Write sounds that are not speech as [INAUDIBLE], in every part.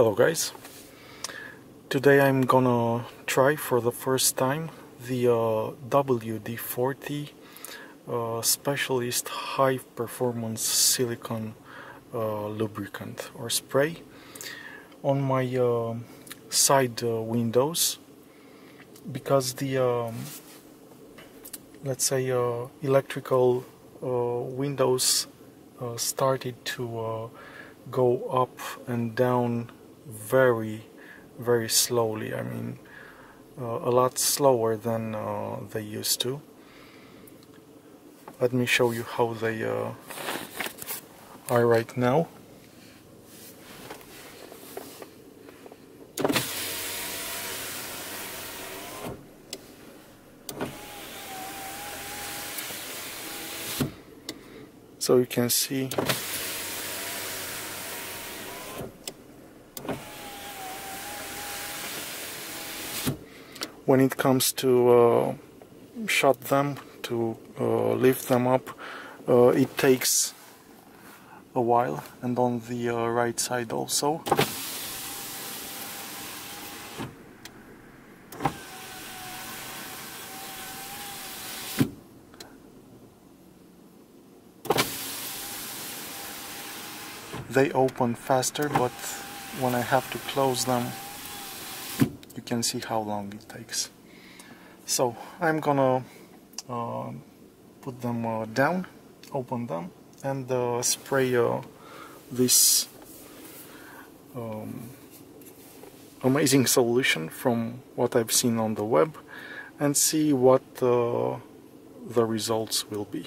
Hello guys. Today I'm gonna try for the first time the uh, WD-40 uh, Specialist High Performance Silicone uh, Lubricant or spray on my uh, side uh, windows because the um, let's say uh, electrical windows started to go up and down very very slowly. I mean uh, a lot slower than uh, they used to. Let me show you how they uh, are right now. So you can see when it comes to uh, shut them to uh, lift them up uh, it takes a while and on the right side also. They open faster but when I have to close them can see how long it takes. So I'm gonna uh, put them uh, down open them and uh, spray uh, this um, amazing solution from what I've seen on the web and see what uh, the results will be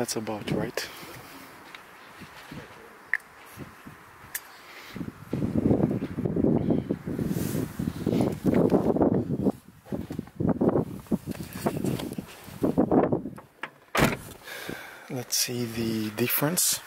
That's about right. Let's see the difference.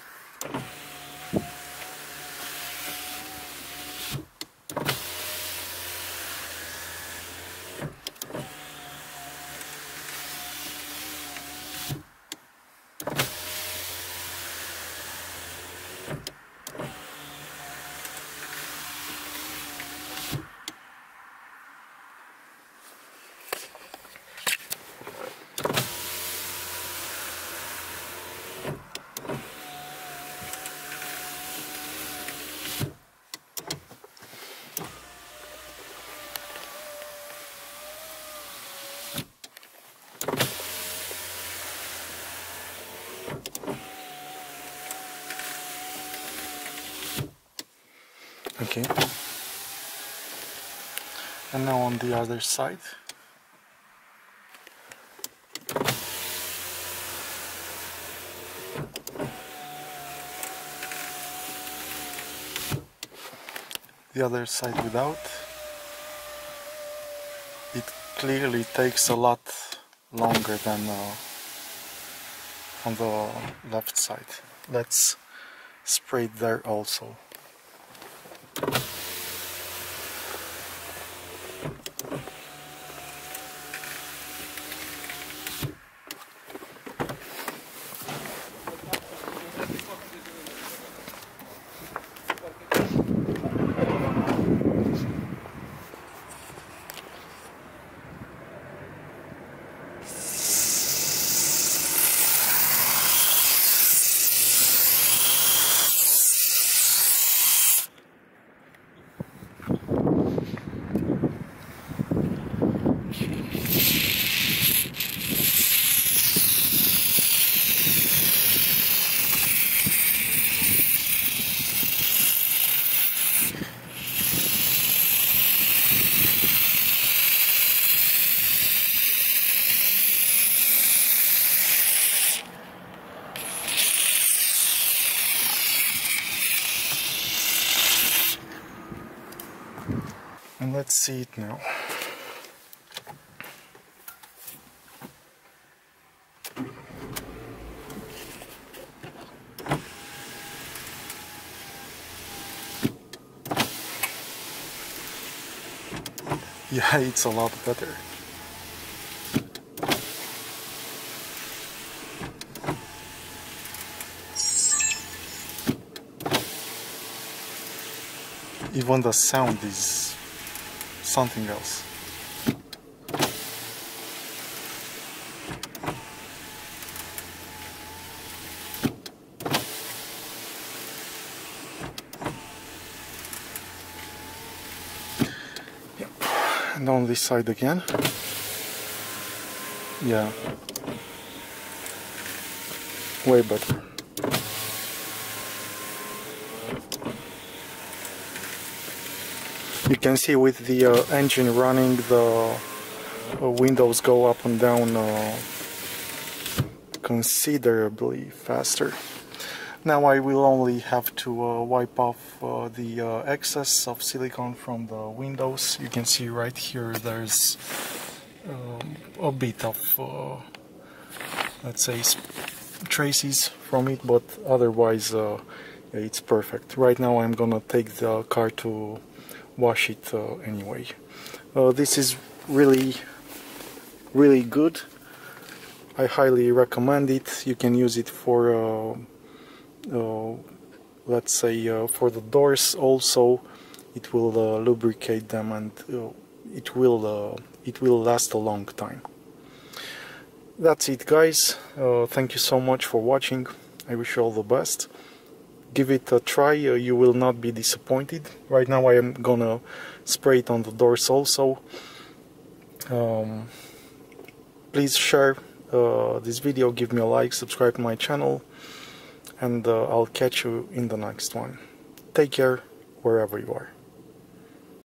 And now on the other side. The other side without. It clearly takes a lot longer than uh, on the left side. Let's spray there also and let's see it now. Yeah, [LAUGHS] it's a lot better. Even the sound is something else. Yep. And on this side again. Yeah. Way better. You can see with the uh, engine running the uh, windows go up and down uh, considerably faster. Now I will only have to uh, wipe off uh, the uh, excess of silicone from the windows. You can see right here there's um, a bit of let's say traces from it but otherwise it's perfect. Right now I'm gonna take the car to wash it uh, anyway. Uh, this is really really good. I highly recommend it. You can use it for uh, uh let's say uh, for the doors also. It will uh, lubricate them and it will it will last a long time. That's it guys. thank you so much for watching. I wish you all the best give it a try uh, you will not be disappointed. Right now I am gonna spray it on the doors also. Um, please share uh, this video give me a like subscribe to my channel and uh, I'll catch you in the next one. Take care wherever you are